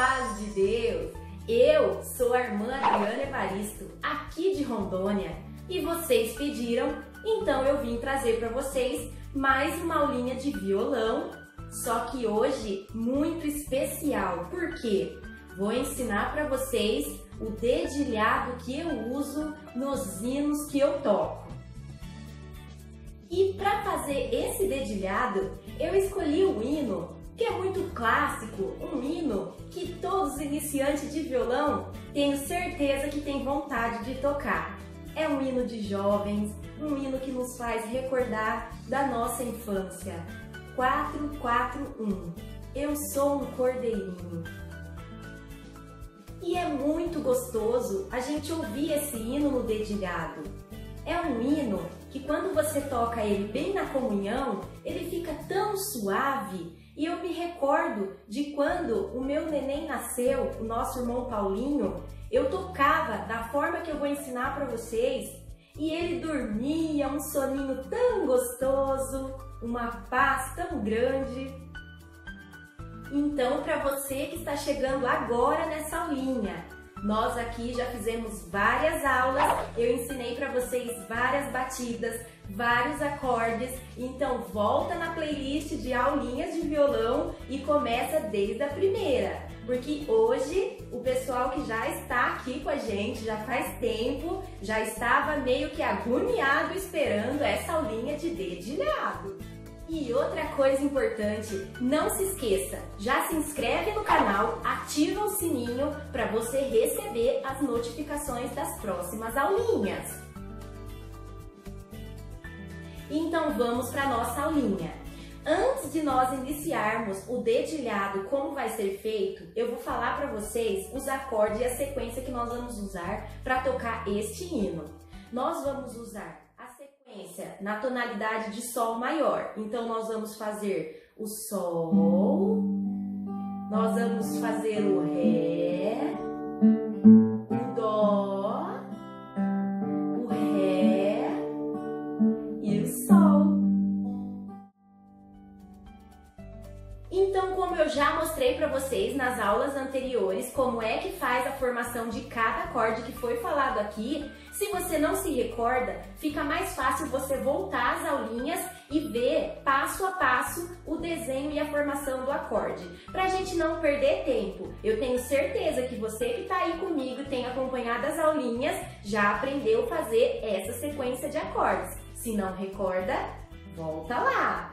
paz de Deus! Eu sou a irmã Adriana Evaristo, aqui de Rondônia, e vocês pediram, então eu vim trazer para vocês mais uma aulinha de violão, só que hoje muito especial, porque vou ensinar para vocês o dedilhado que eu uso nos hinos que eu toco. E para fazer esse dedilhado, eu escolhi o hino que é muito clássico, um hino que todos os iniciantes de violão tenho certeza que têm vontade de tocar. É um hino de jovens, um hino que nos faz recordar da nossa infância. 441 Eu sou um cordeirinho. E é muito gostoso a gente ouvir esse hino no dedilhado. É um hino que quando você toca ele bem na comunhão, ele fica tão suave e eu me recordo de quando o meu neném nasceu, o nosso irmão Paulinho, eu tocava da forma que eu vou ensinar para vocês e ele dormia um soninho tão gostoso, uma paz tão grande. Então, para você que está chegando agora nessa aulinha, nós aqui já fizemos várias aulas, eu ensinei para vocês várias batidas, vários acordes, então volta na playlist de aulinhas de violão e começa desde a primeira, porque hoje o pessoal que já está aqui com a gente já faz tempo, já estava meio que agoniado esperando essa aulinha de dedilhado. E outra coisa importante, não se esqueça, já se inscreve no canal, ativa o sininho para você receber as notificações das próximas aulinhas. Então vamos para nossa aulinha. Antes de nós iniciarmos o dedilhado, como vai ser feito, eu vou falar para vocês os acordes e a sequência que nós vamos usar para tocar este hino. Nós vamos usar sequência na tonalidade de Sol maior. Então, nós vamos fazer o Sol, nós vamos fazer o Ré, para vocês nas aulas anteriores como é que faz a formação de cada acorde que foi falado aqui, se você não se recorda, fica mais fácil você voltar às aulinhas e ver passo a passo o desenho e a formação do acorde. Para a gente não perder tempo, eu tenho certeza que você que está aí comigo tem acompanhado as aulinhas já aprendeu a fazer essa sequência de acordes. Se não recorda, volta lá!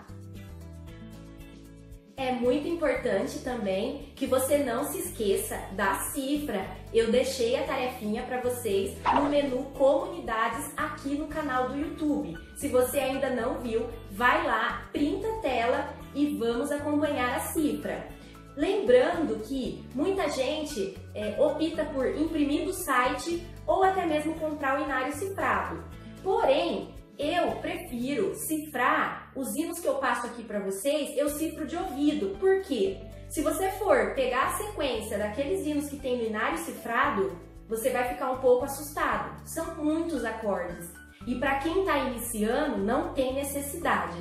É muito importante também que você não se esqueça da cifra. Eu deixei a tarefinha para vocês no menu Comunidades aqui no canal do YouTube. Se você ainda não viu, vai lá, printa a tela e vamos acompanhar a cifra. Lembrando que muita gente é, opta por imprimir do site ou até mesmo comprar o inário cifrado. Porém, eu prefiro cifrar os hinos que eu passo aqui para vocês, eu cifro de ouvido. Por quê? Se você for pegar a sequência daqueles hinos que tem no inário cifrado, você vai ficar um pouco assustado. São muitos acordes. E para quem está iniciando, não tem necessidade.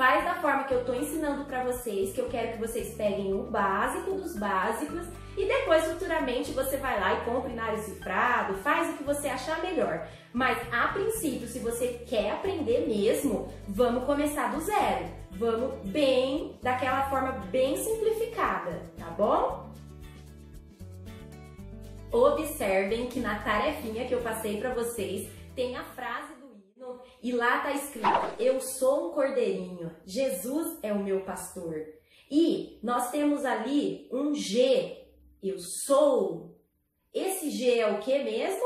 Faz da forma que eu estou ensinando para vocês, que eu quero que vocês peguem o básico dos básicos e depois futuramente você vai lá e compra inário cifrado, faz o que você achar melhor. Mas a princípio, se você quer aprender mesmo, vamos começar do zero. Vamos bem, daquela forma bem simplificada, tá bom? Observem que na tarefinha que eu passei para vocês tem a frase e lá está escrito: Eu sou um cordeirinho, Jesus é o meu pastor. E nós temos ali um G, eu sou. Esse G é o que mesmo?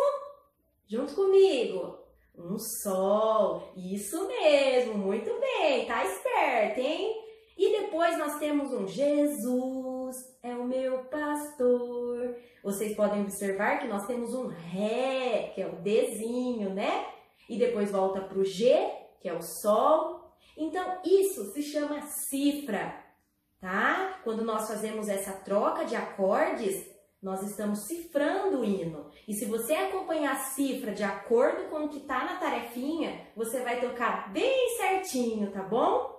Junto comigo. Um sol. Isso mesmo, muito bem, tá esperto, hein? E depois nós temos um Jesus é o meu pastor. Vocês podem observar que nós temos um Ré, que é o Dzinho, né? E depois volta para o G, que é o Sol. Então, isso se chama cifra, tá? Quando nós fazemos essa troca de acordes, nós estamos cifrando o hino. E se você acompanhar a cifra de acordo com o que está na tarefinha, você vai tocar bem certinho, tá bom?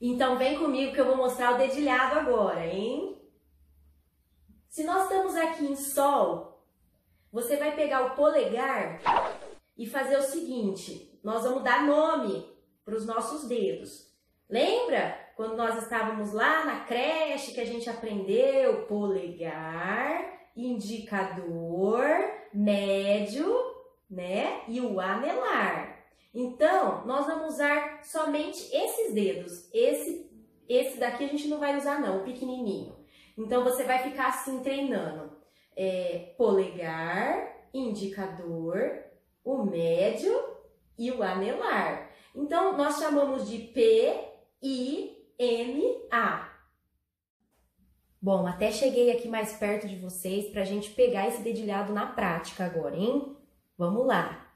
Então vem comigo que eu vou mostrar o dedilhado agora, hein? Se nós estamos aqui em Sol, você vai pegar o polegar e fazer o seguinte: nós vamos dar nome para os nossos dedos. Lembra quando nós estávamos lá na creche que a gente aprendeu polegar, indicador, médio, né? E o anelar. Então, nós vamos usar somente esses dedos. Esse, esse daqui a gente não vai usar não, o pequenininho. Então, você vai ficar assim treinando. É, polegar, indicador, o médio e o anelar. Então, nós chamamos de P, I, M, A. Bom, até cheguei aqui mais perto de vocês para a gente pegar esse dedilhado na prática agora, hein? Vamos lá.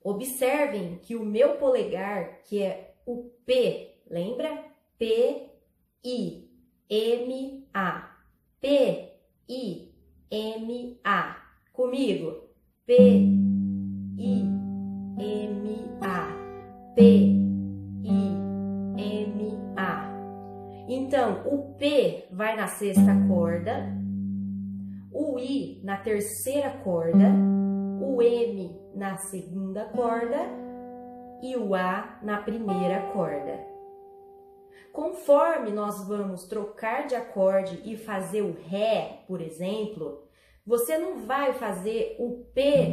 Observem que o meu polegar, que é o P, lembra? P, I, M, A. P, I, M, A. Comigo. P, I, M, A. P, I, M, A. Então, o P vai na sexta corda, o I na terceira corda, o M na segunda corda e o A na primeira corda. Conforme nós vamos trocar de acorde e fazer o Ré, por exemplo, você não vai fazer o P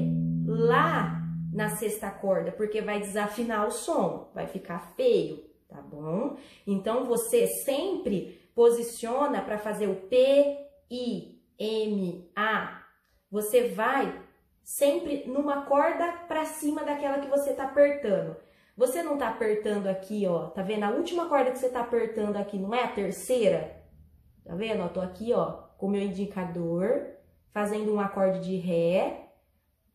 lá na sexta corda, porque vai desafinar o som, vai ficar feio, tá bom? Então você sempre posiciona para fazer o P, I, M, A. Você vai sempre numa corda para cima daquela que você tá apertando. Você não tá apertando aqui, ó, tá vendo? A última corda que você tá apertando aqui não é a terceira? Tá vendo? Eu tô aqui, ó, com o meu indicador, fazendo um acorde de Ré,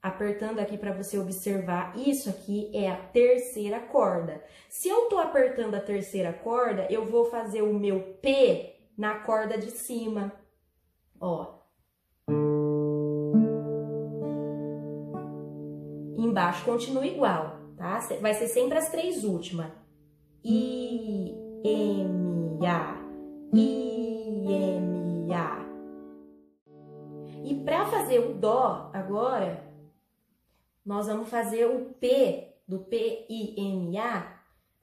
apertando aqui para você observar, isso aqui é a terceira corda. Se eu tô apertando a terceira corda, eu vou fazer o meu P na corda de cima, ó. embaixo continua igual, tá? Vai ser sempre as três últimas. I, M, A. I, M, A. E para fazer o Dó agora, nós vamos fazer o P do P, I, M, A.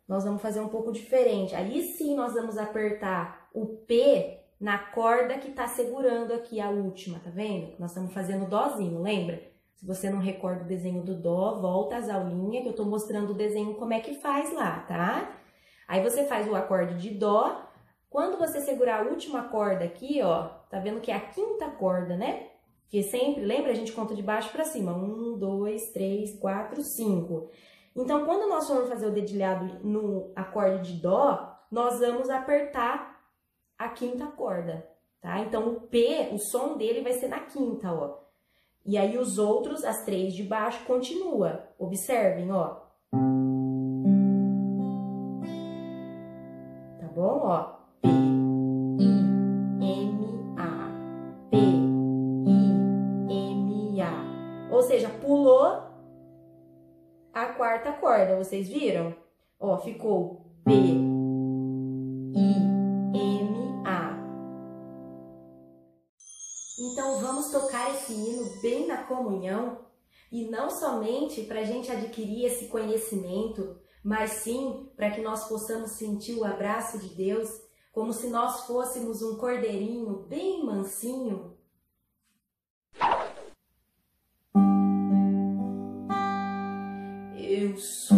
Nós vamos fazer um pouco diferente. Aí sim nós vamos apertar o P na corda que tá segurando aqui a última, tá vendo? Nós estamos fazendo Dózinho, lembra? Se você não recorda o desenho do Dó, volta às aulinhas que eu tô mostrando o desenho como é que faz lá, tá? Aí você faz o acorde de Dó. Quando você segurar a última corda aqui, ó, tá vendo que é a quinta corda, né? Que sempre, lembra, a gente conta de baixo para cima. Um, dois, três, quatro, cinco. Então, quando nós formos fazer o dedilhado no acorde de Dó, nós vamos apertar a quinta corda, tá? Então, o P, o som dele vai ser na quinta, ó. E aí os outros, as três de baixo, continua. Observem, ó. Tá bom? Ó. P, I, M, A. P, I, M, A. Ou seja, pulou a quarta corda, vocês viram? Ó, ficou P, esse hino bem na comunhão e não somente para a gente adquirir esse conhecimento, mas sim para que nós possamos sentir o abraço de Deus como se nós fôssemos um cordeirinho bem mansinho. Eu sou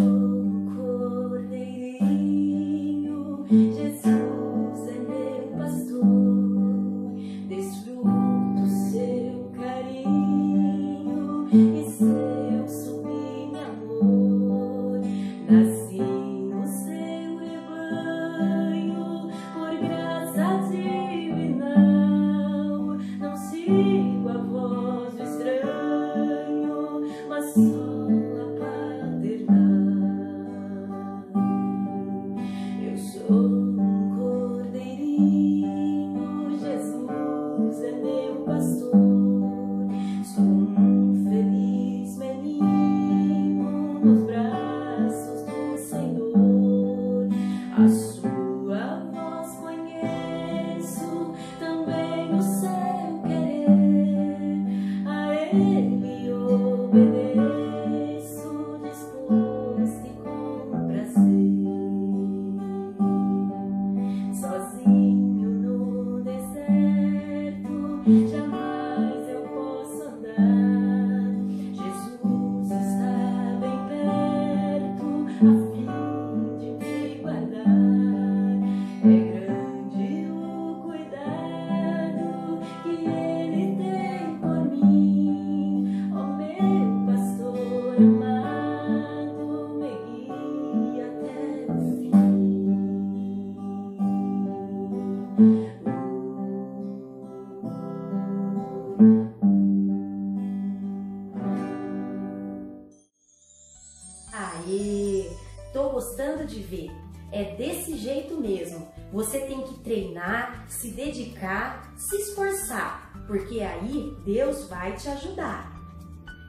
Você tem que treinar, se dedicar, se esforçar, porque aí Deus vai te ajudar.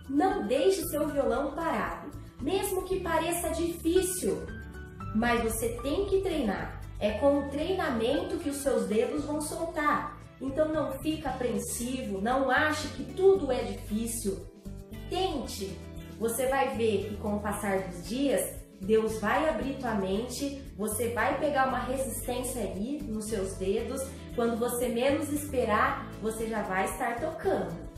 Não deixe seu violão parado, mesmo que pareça difícil. Mas você tem que treinar. É com o treinamento que os seus dedos vão soltar. Então não fica apreensivo, não ache que tudo é difícil. Tente. Você vai ver que com o passar dos dias, Deus vai abrir tua mente, você vai pegar uma resistência aí nos seus dedos, quando você menos esperar, você já vai estar tocando.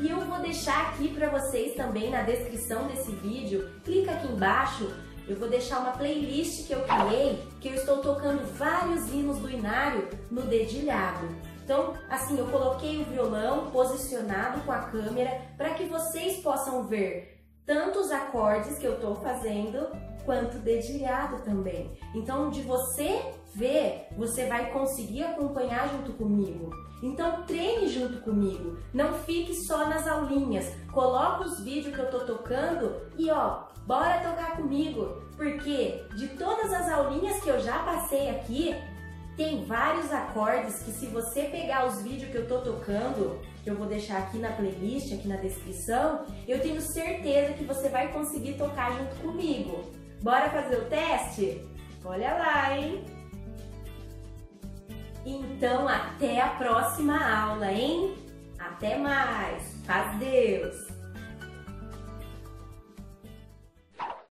E eu vou deixar aqui para vocês também na descrição desse vídeo, clica aqui embaixo, eu vou deixar uma playlist que eu criei, que eu estou tocando vários hinos do Inário no dedilhado. Então, assim, eu coloquei o violão posicionado com a câmera para que vocês possam ver tanto os acordes que eu estou fazendo, quanto dedilhado também. Então, de você ver, você vai conseguir acompanhar junto comigo. Então, treine junto comigo. Não fique só nas aulinhas. Coloca os vídeos que eu tô tocando e ó, bora tocar comigo. Porque de todas as aulinhas que eu já passei aqui, tem vários acordes que se você pegar os vídeos que eu tô tocando, que eu vou deixar aqui na playlist, aqui na descrição, eu tenho certeza que você vai conseguir tocar junto comigo. Bora fazer o teste? Olha lá, hein? Então, até a próxima aula, hein? Até mais! Faz Deus!